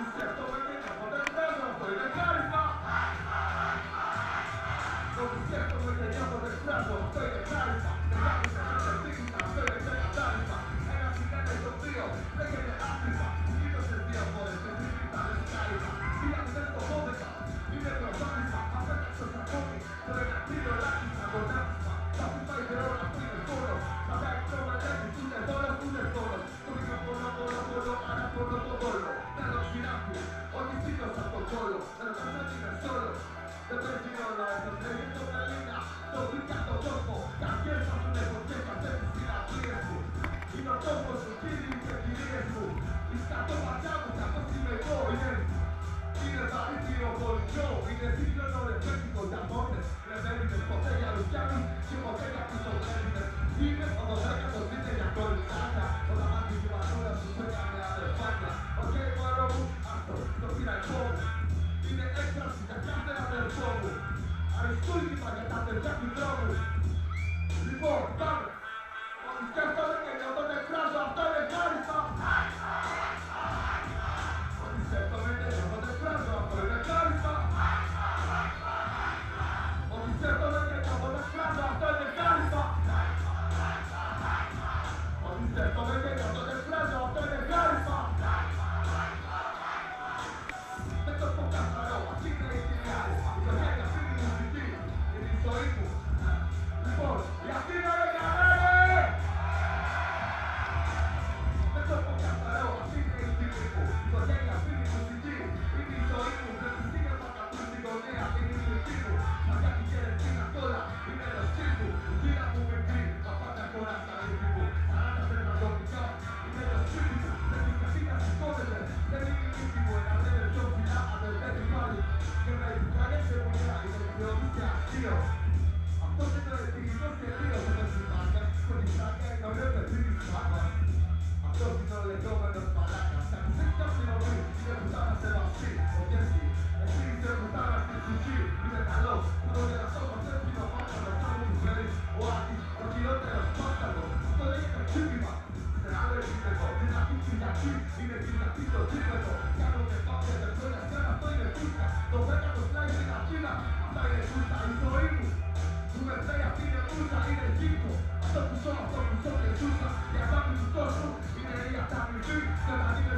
concept of Τσούλκισα για τα παιδιά του τρόμου. Λοιπόν, πάμε. Θα τους σκέφτομαι και Dios. Entonces, pero el Espíritu de Dios representada con Isaac, Thank you.